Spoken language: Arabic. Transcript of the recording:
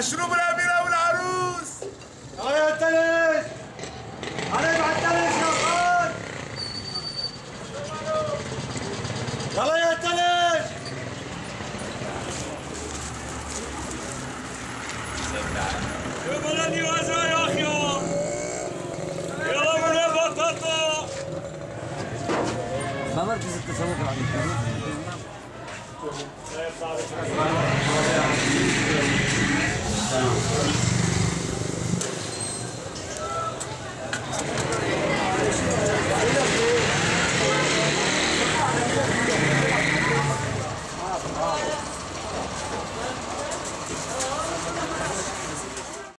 مشروب الأميرة والعروس. يلا يا التلج علي مع التلج يا خان يلا يا التلج يا بلدي وزع يا أخي. يلا من بطاطا ما مركز التسوق العميق Não.